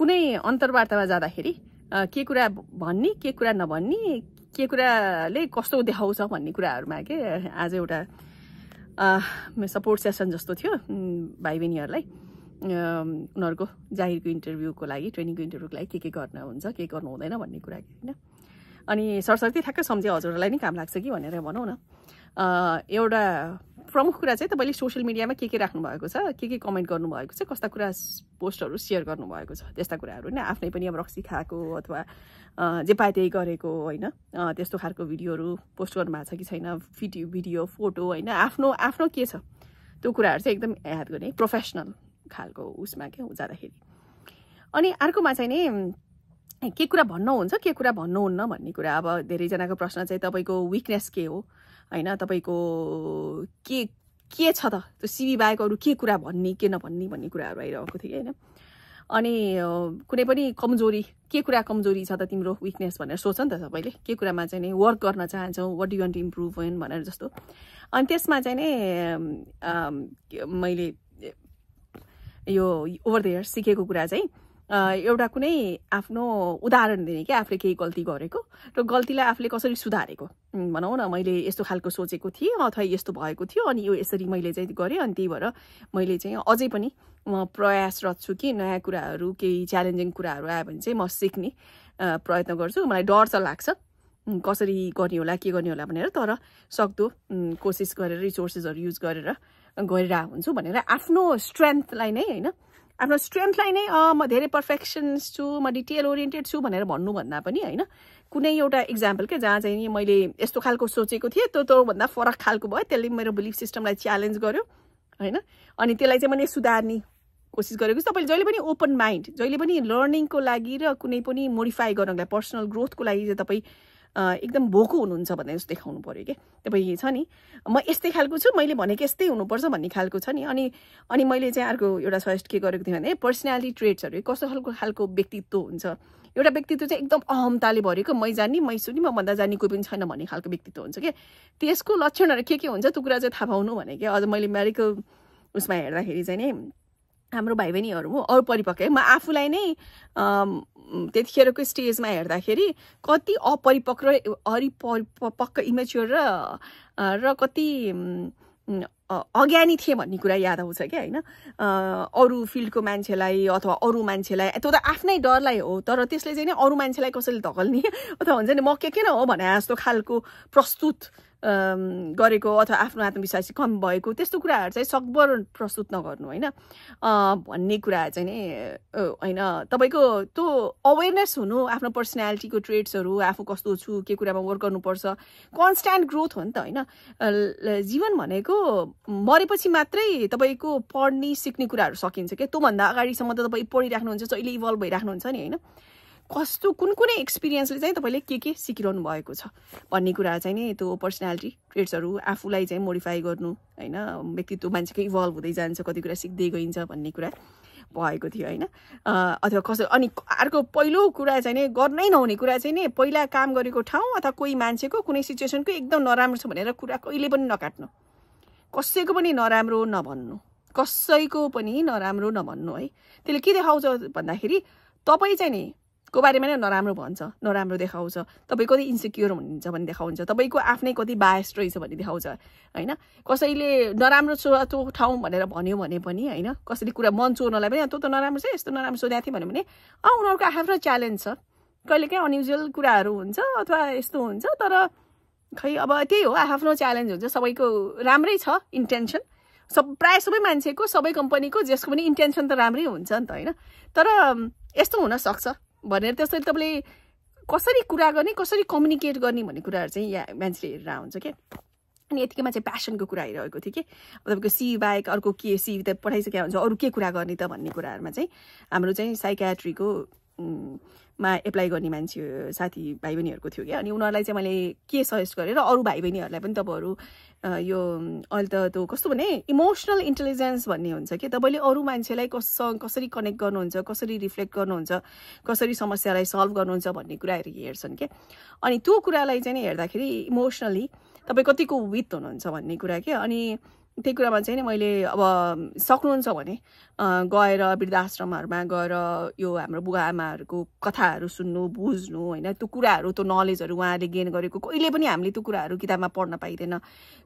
कुनै अन्तर्वार्तामा जाँदाखेरि के कुरा भन्ने के कुरा नभन्ने के कुराले कस्तो देखाउँछ भन्ने कुराहरूमा के आज एउटा सपोर्ट सेसन जस्तो थियो भाइ बहिनीहरूलाई उनीहरूको जाहिरको इन्टरभ्यूको लागि ट्रेनिङको इन्टरभ्यूको लागि के के गर्न हुन्छ के गर्नु हुँदैन भन्ने कुरा होइन? अनि सरस्वती ठ्याक्कै सम्झे हजुरहरूलाई नै काम लाग्छ कि भनेर भनौँ न। एउटा प्रमुख कुरा चाहिँ तपाईँले सोसियल मिडियामा के के राख्नु भएको छ के के कमेन्ट गर्नुभएको छ कस्ता कुरा पोस्टहरू सेयर गर्नुभएको छ त्यस्ता कुराहरू होइन आफ्नै पनि अब रक्सी खाएको अथवा जे पाए त्यही गरेको होइन। त्यस्तो खालको भिडियोहरू पोस्ट गर्नुभएको छ कि छैन भिडियो भिडियो फोटो होइन आफ्नो आफ्नो के छ त्यो कुराहरू चाहिँ एकदम याद गर्ने प्रोफेसनल खालको उसमा के जाँदाखेरि। अनि अर्कोमा चाहिँ नि के कुरा भन्नुहुन्छ के कुरा भन्नुहुन्न भन्ने कुरा अब धेरैजनाको प्रश्न चाहिँ तपाईँको विकनेस के हो? होइन तपाईँको के के छ त? त्यो सिबी बाहेक अरू के कुरा भन्ने के नभन्ने भन्ने कुराहरू आइरहेको थियो होइन? अनि कुनै पनि कमजोरी के कुरा कमजोरी छ त तिम्रो विकनेस भनेर सोच नि त सबैले? के कुरामा चाहिँ नि वर्क गर्न चाहन्छौ? What you want to improve when भनेर जस्तो। अनि त्यसमा चाहिँ नि मैले यो ओभर द सिकेको कुरा चाहिँ एउटा कुनै आफ्नो उदाहरण दिने कि आफूले केही गल्ती गरेको र गल्तीलाई आफूले कसरी सुधारेको? भनौँ न मैले यस्तो खालको सोचेको थिएँ अथवा यस्तो भएको थियो अनि यो यसरी मैले चाहिँ गरेँ अनि त्यही भएर मैले चाहिँ अझै पनि म प्रयासरत छु कि नयाँ कुराहरू केही च्यालेन्जिङ कुराहरू आयो भने चाहिँ म सिक्ने प्रयत्न गर्छु। मलाई डर त लाग्छ। कसरी गर्ने होला के गर्ने होला भनेर तर सक्दो कोसिस गरेर रिसोर्सेसहरू युज गरेर गरिरहेको हुन्छु भनेर आफ्नो स्ट्रेन्थलाई नै होइन आफ्नो स्ट्रेन्थलाई नै म धेरै पर्फेक्सन्स छु म डिटेल ओरिएन्टेड छु भनेर भन्नुभन्दा पनि होइन कुनै एउटा इक्जाम्पल क्या जहाँ चाहिँ मैले यस्तो खालको सोचेको थिएँ त्यो त्योभन्दा फरक खालको भयो त्यसले मेरो बिलिफ सिस्टमलाई च्यालेन्ज गर्यो होइन अनि त्यसलाई चाहिँ मैले सुधार्ने कोसिस गरेको छु। तपाईँले जहिले पनि ओपन माइन्ड जहिले पनि लर्निङको लागि र कुनै पनि मोडिफाई गर्नको लागि पर्सनल ग्रोथको लागि चाहिँ तपाईँ एकदम भोको हुनुहुन्छ भन्ने जस्तो देखाउनु पऱ्यो कि? तपाईँ छ नि। म यस्तै खालको छु मैले भनेको यस्तै हुनुपर्छ भन्ने खालको छ नि। अनि अनि मैले चाहिँ अर्को एउटा सजेस्ट के गरेको थिएँ भने पर्सनालिटी ट्रेट्सहरू कस्तो खालको खालको व्यक्तित्व हुन्छ? एउटा व्यक्तित्व चाहिँ एकदम अहमताले भरेको मै जानी मै सुनि म भन्दा जाने कोही पनि छैन भन्ने खालको व्यक्तित्व हुन्छ कि? त्यसको लक्षणहरू के के हुन्छ त्यो कुरा चाहिँ थाहा पाउनु भने कि? अझ मैले मेडिकल उसमा हेर्दाखेरि चाहिँ नि हाम्रो भाइ बहिनीहरू अरू परिपक्व म आफूलाई नै त्यतिखेरको स्टेजमा हेर्दाखेरि कति अपरिपक्व अरिपरिपक्व इमेच्योर र र कति अज्ञानी थिएँ भन्ने कुरा याद आउँछ क्या होइन? अरू फिल्डको मान्छेलाई अथवा अरू मान्छेलाई त्यो त आफ्नै डरलाई हो तर त्यसले चाहिँ नि अरू मान्छेलाई कसैले धकल्ने? अथवा हुन्छ नि म के किन हो भने जस्तो खालको प्रस्तुत गरेको अथवा आफ्नो आत्मविश्वासी कम भएको। त्यस्तो कुराहरू चाहिँ सकभर प्रस्तुत नगर्नु होइन? भन्ने कुरा चाहिँ नि होइन। तपाईँको त्यो अवेरनेस हुनु आफ्नो पर्सनालिटीको ट्रेड्सहरू आफू कस्तो छु के कुरामा वर्क गर्नुपर्छ कन्सट्यान्ट ग्रोथ हो नि त होइन? जीवन भनेको मरेपछि मात्रै तपाईँको पढ्ने सिक्ने कुराहरू सकिन्छ क्या? त्योभन्दा अगाडिसम्म त तपाईँ पढिराख्नुहुन्छ जहिले इभल्भ भइराख्नुहुन्छ नि होइन? कस्तो कुन कुनै एक्सपिरियन्सले चाहिँ तपाईँले के के सिकिरहनु भएको छ? भन्ने कुरा चाहिँ नि त्यो पर्सनालिटी ट्रेड्सहरू आफूलाई चाहिँ मोडिफाई गर्नु होइन? व्यक्तित्व मान्छेको इभल्भ हुँदै जान्छ कति कुरा सिक्दै गइन्छ भन्ने कुरा भएको थियो होइन? अथवा कसै अनि अर्को पहिलो कुरा चाहिँ नि गर्नै नहुने कुरा चाहिँ नि पहिला काम गरेको ठाउँ अथवा कोही मान्छेको कुनै सिचुएसनको एकदम नराम्रो छ भनेर कुरा कहिले पनि नकाट्नु। कसैको पनि नराम्रो नभन्नु। कसैको पनि नराम्रो नभन्नु है? त्यसले के देखाउँछ भन्दाखेरि तपाईँ चाहिँ नि को बारेमा नै नराम्रो भन्छ नराम्रो देखाउँछ। तपाईँ कति इन्सेक्योर हुनुहुन्छ भन्ने देखाउँछ तपाईँको आफ्नै कति बायस रहेछ भन्ने देखाउँछ होइन? कसैले नराम्रो छ त्यो ठाउँ भनेर भन्यो भने पनि होइन? कसैले कुरा मन चोर्नलाई पनि त्यो त नराम्रो छ यस्तो नराम्रो सोधेको थिएँ भन्यो भने अँ उनीहरूको आफ्नो च्यालेन्ज छ। कहिले काहीँ अनयुजुअल कुराहरू हुन्छ अथवा यस्तो हुन्छ तर खै अब त्यही हो आफ्नो च्यालेन्ज हुन्छ। सबैको राम्रै छ इन्टेन्सन सब प्रायः सबै मान्छेको सबै कम्पनीको जसको पनि इन्टेन्सन त राम्रै हुन्छ नि त होइन? तर यस्तो हुनसक्छ भनेर त्यसरी तपाईँले कसरी कुरा गर्ने कसरी कम्युनिकेट गर्ने भन्ने कुराहरू चाहिँ यहाँ मान्छेले हेरेर हुन्छ क्या अनि यतिकैमा चाहिँ प्यासनको कुरा आइरहेको थियो कि? तपाईँको सी बाहेक अर्को के सी त पठाइसकेको हुन्छ अरू के कुरा गर्ने त भन्ने कुराहरूमा चाहिँ हाम्रो चाहिँ साइकाट्रीको मा एप्लाई गर्ने मान्छे साथी भाइ बहिनीहरूको थियो क्या। अनि उनीहरूलाई चाहिँ मैले के सजेस्ट गरेर अरू भाइ बहिनीहरूलाई पनि तपाईँहरू यो अहिले त त्यो कस्तो भने इमोसनल इन्टेलिजेन्स भन्ने हुन्छ कि। तपाईँले अरू मान्छेलाई कस कसरी कनेक्ट गर्नुहुन्छ कसरी रिफ्लेक्ट गर्नुहुन्छ कसरी समस्यालाई सल्भ गर्नुहुन्छ भन्ने कुराहरू हेर्छन् क्या अनि त्यो कुरालाई चाहिँ हेर्दाखेरि इमोसनली तपाईँ कतिको विथ हुनुहुन्छ भन्ने कुरा के। अनि त्यही कुरामा चाहिँ नि मैले अब सक्नुहुन्छ भने गएर वृद्धाश्रमहरूमा गएर यो हाम्रो बुवा आमाहरूको कथाहरू सुन्नु बुझ्नु होइन त्यो कुराहरू त्यो नलेजहरू उहाँले गेन गरेको कहिले पनि हामीले त्यो कुराहरू किताबमा पढ्न पाइँदैन।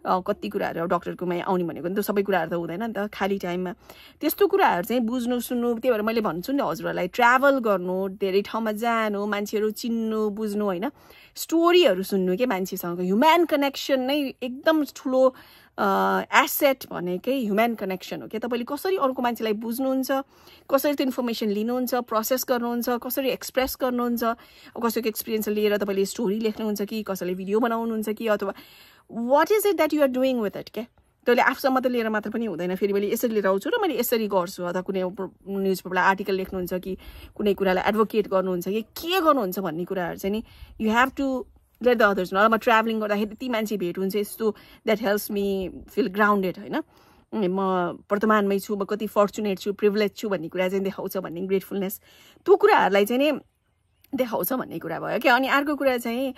कति कुराहरू अब डक्टरकोमा आउने भनेको नि त सबै कुराहरू त हुँदैन नि त खाली टाइममा त्यस्तो कुराहरू चाहिँ बुझ्नु सुन्नु त्यही भएर मैले भन्छु नि हजुरहरूलाई ट्राभल गर्नु धेरै ठाउँमा जानु मान्छेहरू चिन्नु बुझ्नु होइन स्टोरीहरू सुन्नु के मान्छेसँग। ह्युम्यान कनेक्सन नै एकदम ठुलो एसेट भनेकै ह्युम्यान कनेक्सन हो। क्या तपाईँले कसरी अर्को मान्छेलाई बुझ्नुहुन्छ कसरी त्यो इन्फर्मेसन लिनुहुन्छ प्रोसेस गर्नुहुन्छ कसरी एक्सप्रेस गर्नुहुन्छ कसैको एक्सपिरियन्स लिएर तपाईँले स्टोरी लेख्नुहुन्छ कि कसैले भिडियो बनाउनुहुन्छ कि अथवा what is it that you're doing with it क्या तैँले आफूसम्म त लिएर मात्र पनि हुँदैन। फेरि मैले यसरी लिएर आउँछु र मैले यसरी गर्छु अथवा कुनै न्युज पेपरलाई आर्टिकल लेख्नुहुन्छ कि कुनै कुरालाई एडभोकेट गर्नुहुन्छ कि के गर्नुहुन्छ भन्ने कुराहरू चाहिँ नि you have to let the others न म ट्राभलिङ गर्दाखेरि त्यति मान्छे भेट हुन्छ यस्तो that helps me feel grounded होइन म वर्तमानमै छु म कति फर्चुनेट छु प्रिभिलेज छु भन्ने कुरा चाहिँ देखाउँछ भन्ने ग्रेटफुलनेस त्यो कुराहरूलाई चाहिँ नि देखाउँछ भन्ने कुरा भयो क्या अनि अर्को कुरा चाहिँ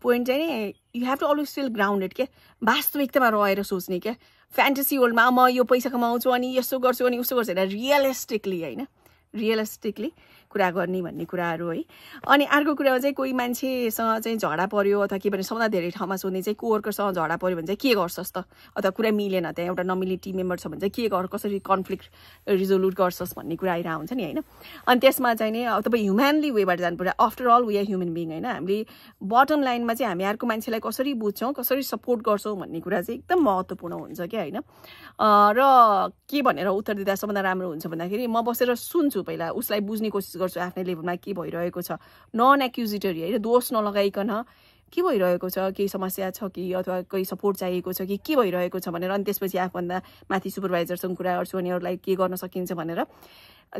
पोइन्ट चाहिँ नि you have to always feel grounded के वास्तविकतामा रहेर सोच्ने क्या फ्यान्टेसी वर्ल्डमा म यो पैसा कमाउँछु अनि यसो गर्छु अनि उसो गर्छु होइन रियलिस्टिकली होइन रियलिस्टिकली कुरा गर्ने भन्ने कुराहरू है। अनि अर्को कुरामा चाहिँ कोही मान्छेसँग चाहिँ झगडा पऱ्यो अथवा के भने सबभन्दा धेरै ठाउँमा सोध्ने चाहिँ कोवर्करसँग झगडा पऱ्यो भने चाहिँ के गर्छस् त अथवा कुरा मिलेन त्यहाँ एउटा नमिल्ने टिम मेम्बर छ भने चाहिँ के गर कसरी कन्फ्लिक्ट रिजोल्युट गर्छस् भन्ने कुरा आइरहेको हुन्छ नि होइन। अनि त्यसमा चाहिँ नि अब तपाईँ ह्युम्यानली वेबाट जानु पर्यो। After all we are human being होइन। हामीले बटम लाइनमा चाहिँ हामी अर्को मान्छेलाई कसरी बुझ्छौँ कसरी सपोर्ट गर्छौँ भन्ने कुरा चाहिँ एकदम महत्त्वपूर्ण हुन्छ क्या होइन। र के भनेर उत्तर दिँदा सबभन्दा राम्रो हुन्छ भन्दाखेरि म बसेर सुन्छु पहिला उसलाई बुझ्ने कोसिस गर्छु। आफ्नै लेभलमा के भइरहेको छ। नन एक्युजिटरी होइन? दोष नलगाइकन के भइरहेको छ? केही समस्या छ कि? अथवा कोही सपोर्ट चाहिएको छ कि? के भइरहेको छ भनेर अनि त्यसपछि आफूभन्दा माथि सुपरभाइजरसँग कुरा गर्छु अनि अरूलाई के गर्न सकिन्छ भनेर।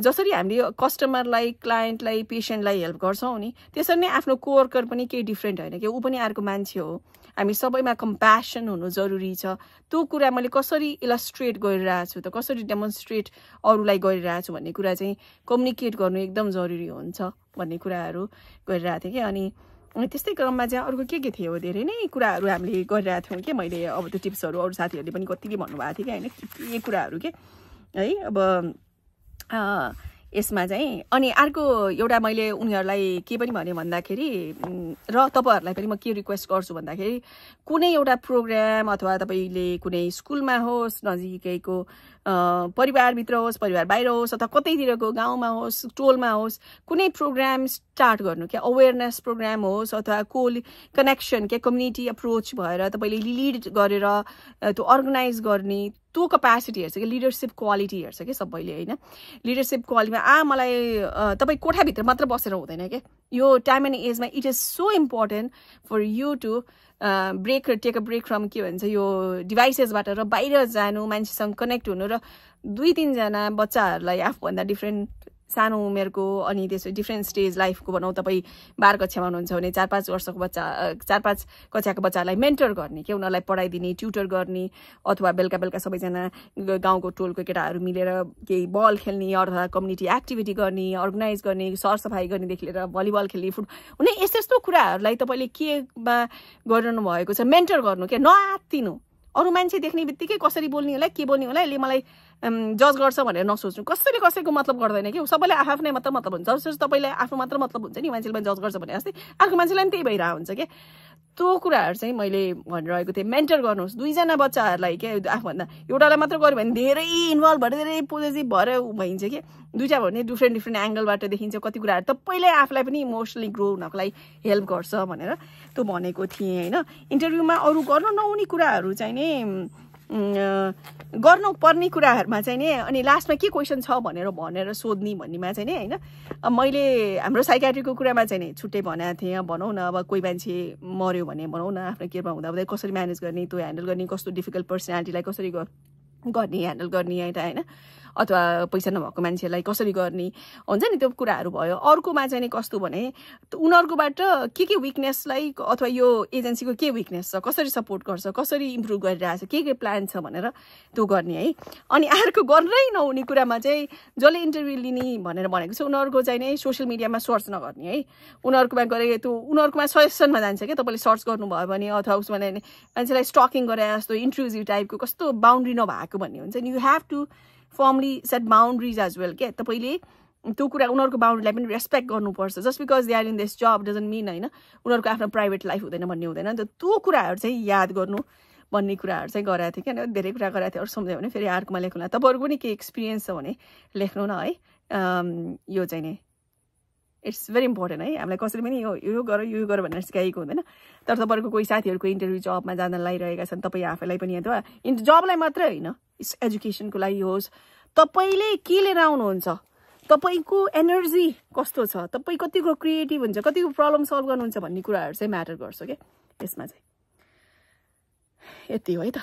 जसरी हामीले कस्टमरलाई क्लायन्टलाई पेसेन्टलाई हेल्प गर्छौँ नि त्यसरी नै आफ्नो कोवर्कर पनि केही डिफ्रेन्ट होइन कि? ऊ पनि अर्को मान्छे हो। हामी सबैमा कम्प्यासन हुनु जरुरी छ। त्यो कुरा मैले कसरी इलस्ट्रेट गरिरहेको छु त कसरी डेमोन्स्ट्रेट अरूलाई गरिरहेको छु भन्ने कुरा चाहिँ कम्युनिकेट गर्नु एकदम जरुरी हुन्छ भन्ने कुराहरू गरिरहेको थिएँ कि। अनि त्यस्तै क्रममा चाहिँ अर्को के के थियो? धेरै नै कुराहरू हामीले गरिरहेको थियौँ कि मैले अब त्यो टिप्सहरू अरू साथीहरूले पनि कतिले भन्नुभएको थियो कि होइन? के कुराहरू के? है अब यसमा चाहिँ अनि अर्को एउटा मैले उनीहरूलाई के पनि भने भन्दाखेरि र तपाईँहरूलाई पनि म के रिक्वेस्ट गर्छु भन्दाखेरि कुनै एउटा प्रोग्राम अथवा तपाईँले कुनै स्कुलमा होस् नजिकैको परिवारभित्र होस् परिवार बाहिर होस् अथवा कतैतिरको गाउँमा होस् टोलमा होस् कुनै प्रोग्राम स्टार्ट गर्नु क्या अवेरनेस प्रोग्राम होस् अथवा को कनेक्सन क्या कम्युनिटी अप्रोच भएर तपाईँले लिड गरेर त्यो अर्गनाइज गर्ने त्यो कपेसिटी हेर्छ कि लिडरसिप क्वालिटी हेर्छ कि सबैले होइन? लिडरसिप क्वालिटीमा आ मलाई तपाईँ कोठाभित्र मात्र बसेर हुँदैन क्या यो टाइम एन्ड एजमा it is so important for you to break take a break from के भन्छ यो डिभाइसेसबाट र बाहिर जानु मान्छेसँग कनेक्ट हुनु र दुई तिनजना बच्चाहरूलाई आफूभन्दा डिफ्रेन्ट सानो उमेरको अनि त्यसो डिफ्रेन्ट स्टेज लाइफको भनौँ तपाईँ बाह्र कक्षामा हुनुहुन्छ भने चार पाँच वर्षको बच्चा चार पाँच कक्षाको बच्चाहरूलाई मेन्टर गर्ने के उनीहरूलाई पढाइदिने ट्युटर गर्ने अथवा बेलुका बेलुका सबैजना गाउँको टोलको केटाहरू मिलेर केही बल खेल्ने अथवा कम्युनिटी एक्टिभिटी गर्ने अर्गनाइज गर्ने सरसफाइ गर्नेदेखि लिएर भलिबल खेल्ने फुट हुने यस्तो यस्तो कुराहरूलाई तपाईँले केमा गरिरहनु भएको छ मेन्टर गर्नु क्या नआत्तिनु अरू मान्छे देख्ने बित्तिकै कसरी बोल्ने होला के बोल्ने होला यसले मलाई जज गर्छ भनेर नसोच्नु। कसैले कसैको मतलब गर्दैन कि? सबैले आफ्नै मात्र मतलब हुन्छ। जस्तो तपाईँलाई आफ्नो मात्र मतलब हुन्छ नि मान्छेले जज गर्छ भने जस्तै। अर्को मान्छेलाई पनि त्यही भइरहेको हुन्छ क्या त्यो कुराहरू चाहिँ मैले भनिरहेको थिएँ। मेन्टर गर्नुहोस्। दुईजना बच्चाहरूलाई के आफूभन्दा एउटालाई मात्र गऱ्यो भने धेरै इन्भल्भ भएर धेरै पोजिटिभ भएर भइन्छ कि। दुइटा भने डिफ्रेन्ट डिफ्रेन्ट एङ्गलबाट देखिन्छ कति कुराहरू। तपाईँले आफूलाई पनि इमोसनली ग्रो हुनको लागि हेल्प गर्छ भनेर त्यो भनेको थिएँ होइन। इन्टरभ्यूमा अरू गर्नु नहुने कुराहरू चाहिँ नि गर्नु पर्ने कुराहरूमा चाहिँ नि अनि लास्टमा के क्वेसन छ भनेर भनेर सोध्ने भन्नेमा चाहिँ नि होइन? मैले हाम्रो साइकाट्रीको कुरामा चाहिँ नि छुट्टै भनेको थिएँ भनौँ न अब कोही मान्छे मऱ्यो भने भनौँ न आफ्नो केयरमा हुँदा हुँदै कसरी म्यानेज गर्ने त्यो ह्यान्डल गर्ने कस्तो डिफिकल्ट पर्सनालिटीलाई कसरी गर्ने ह्यान्डल गर्ने होइन? अथवा पैसा नभएको मान्छेलाई कसरी गर्ने? हुन्छ नि त्यो कुराहरू भयो। अर्कोमा चाहिँ कस्तो भने उनीहरूकोबाट के के विकनेसलाई अथवा यो एजेन्सीको के विकनेस छ? कसरी सपोर्ट गर्छ? कसरी इम्प्रुभ गरिरहेछ? के के प्लान छ भनेर त्यो गर्ने है। अनि अर्को गर्नै नहुने कुरामा चाहिँ जसले इन्टरभ्यू लिने भनेर भनेको छ उनीहरूको चाहिँ नै सोसियल मिडियामा सर्च नगर्ने है। उनीहरूकोमा गरे त्यो उनीहरूकोमा सजेसनमा जान्छ क्या तपाईँले सर्च गर्नुभयो भने अथवा उसमा मान्छेलाई स्टकिङ गरे जस्तो इन्ट्रुजिभ टाइपको कस्तो बााउन्ड्री नभएको भन्ने हुन्छ नि। You have to firmly set boundaries as well क्या? तपाईँले त्यो कुरा उनीहरूको बााउन्ड्रीलाई पनि रेस्पेक्ट गर्नुपर्छ। Just because they are in this job doesn't mean होइन उनीहरूको आफ्नो प्राइभेट लाइफ हुँदैन भन्ने हुँदैन। नि त त्यो कुराहरू चाहिँ याद गर्नु भन्ने कुराहरू चाहिँ गराएको थिएँ क्या। धेरै कुरा गराएको थिएँ अरू सम्झ्यो भने फेरि अर्कोमा लेख्नुलाई तपाईँहरूको पनि केही एक्सपिरियन्स छ भने लेख्नु न है। यो चाहिँ नि। इट्स भेरी इम्पोर्टेन्ट है हामीलाई कसरी पनि यो यो गर यो गर भनेर सिकाइएको हुँदैन। तर तपाईँहरूको कोही साथीहरूको इन्टरभ्यू जबमा जान लागिरहेका छन् तपाईँ आफैलाई पनि अथवा जबलाई मात्रै होइन एजुकेसनको लागि होस् तपाईँले के लिएर आउनुहुन्छ? तपाईँको एनर्जी कस्तो छ? तपाईँ कतिको क्रिएटिभ हुन्छ कतिको प्रब्लम सल्भ गर्नुहुन्छ भन्ने कुराहरू चाहिँ म्याटर गर्छ क्या यसमा चाहिँ। यति हो है त।